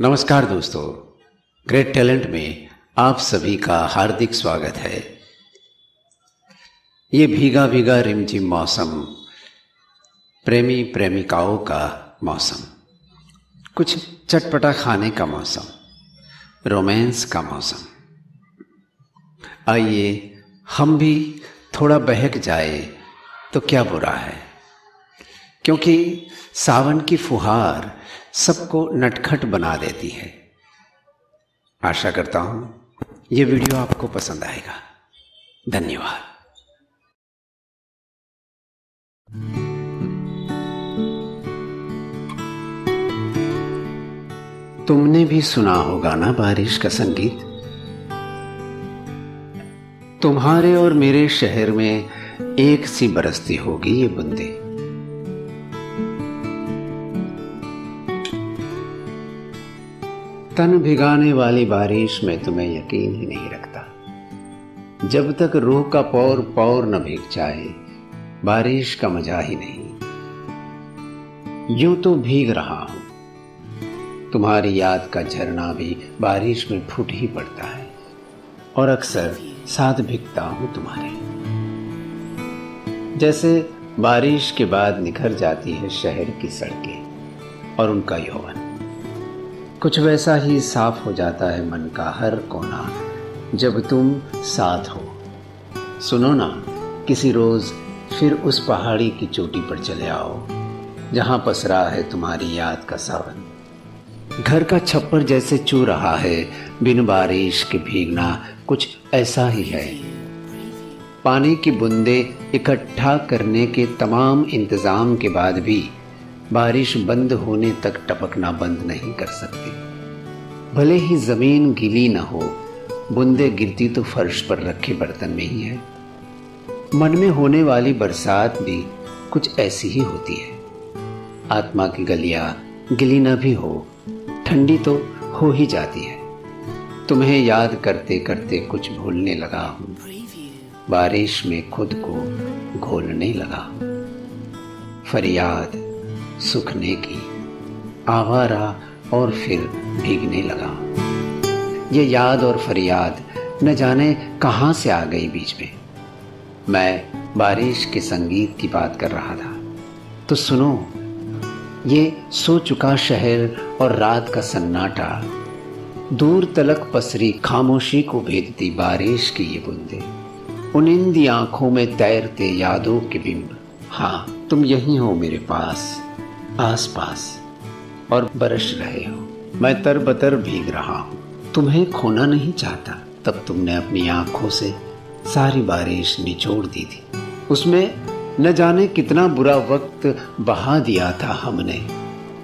नमस्कार दोस्तों great talent में आप सभी का हार्दिक स्वागत है। ये भीगा भीगा रिमझिम मौसम, प्रेमी प्रेमिकाओं का मौसम, कुछ चटपटा खाने का मौसम रोमांस का मौसम। आइए, हम भी थोड़ा बहक जाए तो क्या बुरा है? क्योंकि सावन की फुहार सबको नटखट बना देती है। आशा करता हूँ, ये वीडियो आपको पसंद आएगा। धन्यवाद। तुमने भी सुना होगा ना बारिश का संगीत? तुम्हारे और मेरे शहर में एक सी बरसती होगी ये बूंदे। तन भिगाने वाली बारिश में तुम्हें यकीन ही नहीं रखता। जब तक रूह का पौर पौर न भीग जाए, बारिश का मज़ा ही नहीं। यूँ तो भीग रहा हूँ। तुम्हारी याद का झरना भी बारिश में फूट ही पड़ता है, और अक्सर साथ भीगता हूँ तुम्हारे। जैसे बारिश के बाद निखर जाती है शहर की सड़कें, और उनका यौवन। कुछ वैसा ही साफ़ हो जाता है मन का हर कोना। जब तुम साथ हो। सुनो ना, किसी रोज फिर उस पहाड़ी की चोटी पर चले आओ, जहाँ पसरा है तुम्हारी याद का सावन। घर का छप्पर जैसे चू रहा है, बिन बारिश के भीगना कुछ ऐसा ही है। पानी की बूंदे इकट्ठा करने के तमाम इंतज़ाम के बाद भी बारिश बंद होने तक टपकना बंद नहीं कर सकती। भले ही ज़मीन गीली ना हो, बूंदे गिरती तो फर्श पर रखे बर्तन में ही है। मन में होने वाली बरसात भी कुछ ऐसी ही होती है। आत्मा की गलियाँ गिली न भी हो, ठंडी तो हो ही जाती है। तुम्हें याद करते करते कुछ भूलने लगा हूँ। बारिश में खुद को घोलने लगा फरियाद सुखने की आवारा और फिर भीगने लगा। ये याद और फरियाद न जाने कहाँ से आ गई बीच में। मैं बारिश के संगीत की बात कर रहा था। तो सुनो, ये सो चुका शहर और रात का सन्नाटा, दूर तलक पसरी खामोशी को भेजती बारिश की ये बूंदे, उनिंदी आँखों में तैरते यादों के बिंब। हाँ तुम यही हो मेरे पास। आसपास और बरस रहे हो। मैं तर बतर भीग रहा हूँ। तुम्हें खोना नहीं चाहता। तब तुमने अपनी आँखों से सारी बारिश निचोड़ दी थी। उसमें न जाने कितना बुरा वक्त बहा दिया था हमने।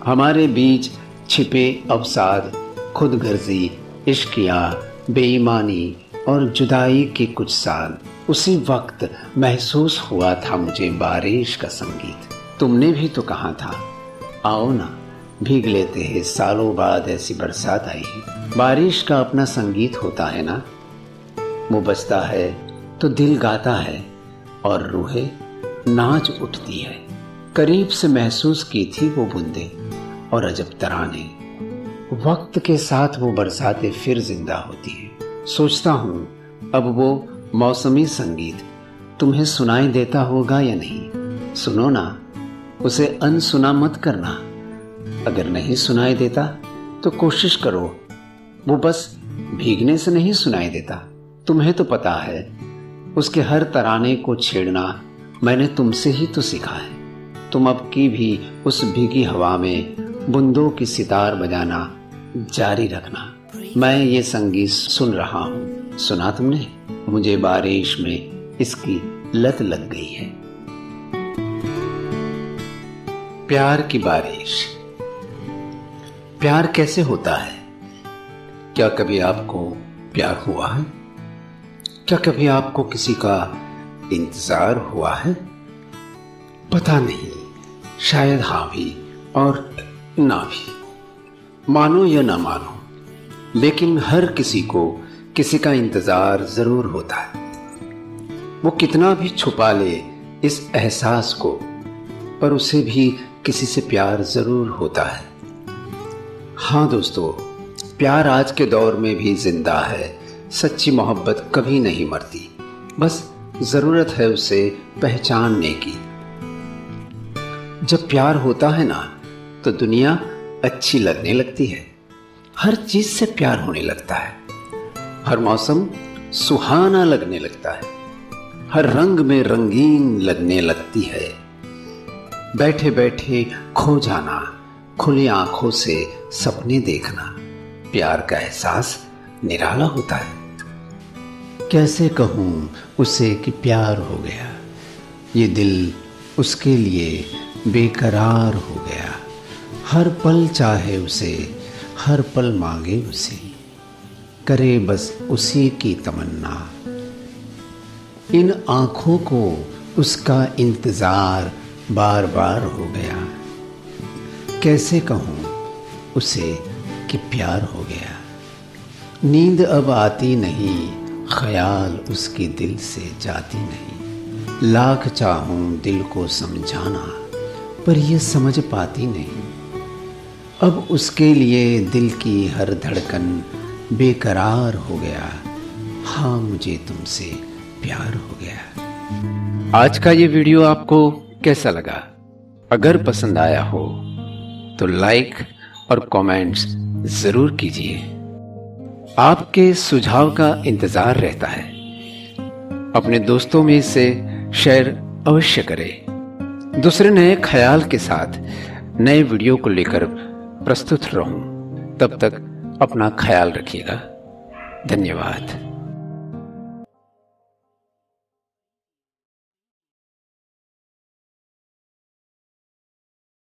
हमारे बीच छिपे अवसाद खुद गर्जी इश्किया, बेईमानी और जुदाई के कुछ साल, उसी वक्त महसूस हुआ था मुझे बारिश का संगीत। तुमने भी तो कहा था आओ ना, भीग लेते हैं। सालों बाद ऐसी बरसात आई है। बारिश का अपना संगीत होता है ना? वो बजता है तो दिल गाता है और रूहे नाच उठती है। करीब से महसूस की थी वो बूंदे और अजब तराने। वक्त के साथ वो बरसातें फिर ज़िंदा होती है। सोचता हूँ, अब वो मौसमी संगीत तुम्हें सुनाई देता होगा या नहीं? सुनो ना उसे अनसुना मत करना। अगर नहीं सुनाई देता तो कोशिश करो। वो बस भीगने से नहीं सुनाई देता। तुम्हें तो पता है, उसके हर तराने को छेड़ना मैंने तुमसे ही तो सीखा है। तुम अब की भी उस भीगी हवा में बुंदों की सितार बजाना जारी रखना। मैं ये संगीत सुन रहा हूँ। सुना तुमने? मुझे बारिश में इसकी लत लग गई है। प्यार की बारिश। प्यार कैसे होता है? क्या कभी आपको प्यार हुआ है? क्या कभी आपको किसी का इंतज़ार हुआ है? पता नहीं, शायद हाँ भी और ना भी। मानो या ना मानो, लेकिन हर किसी को किसी का इंतज़ार ज़रूर होता है। वो कितना भी छुपा ले इस एहसास को, पर उसे भी किसी से प्यार ज़रूर होता है। हाँ दोस्तों, प्यार आज के दौर में भी ज़िंदा है। सच्ची मोहब्बत कभी नहीं मरती। बस ज़रूरत है उसे पहचानने की। जब प्यार होता है ना तो दुनिया अच्छी लगने लगती है। हर चीज़ से प्यार होने लगता है। हर मौसम सुहाना लगने लगता है। हर रंग में रंगीन लगने लगती है। बैठे बैठे खो जाना, खुली आँखों से सपने देखना, प्यार का एहसास निराला होता है। कैसे कहूँ उसे कि प्यार हो गया? ये दिल उसके लिए बेकरार हो गया। हर पल चाहे उसे, हर पल मांगे उसे। करे बस उसी की तमन्ना। इन आँखों को उसका इंतज़ार बार बार हो गया। कैसे कहूँ उसे कि प्यार हो गया? नींद अब आती नहीं, ख्याल उसके दिल से जाती नहीं। लाख चाहूँ दिल को समझाना, पर यह समझ पाती नहीं। अब उसके लिए दिल की हर धड़कन बेकरार हो गया। हाँ मुझे तुमसे प्यार हो गया। आज का ये वीडियो आपको कैसा लगा? अगर पसंद आया हो तो लाइक और कमेंट्स ज़रूर कीजिए। आपके सुझाव का इंतज़ार रहता है। अपने दोस्तों में इसे शेयर अवश्य करें। दूसरे नए ख्याल के साथ नए वीडियो को लेकर प्रस्तुत रहूँ। तब तक अपना ख्याल रखिएगा। धन्यवाद।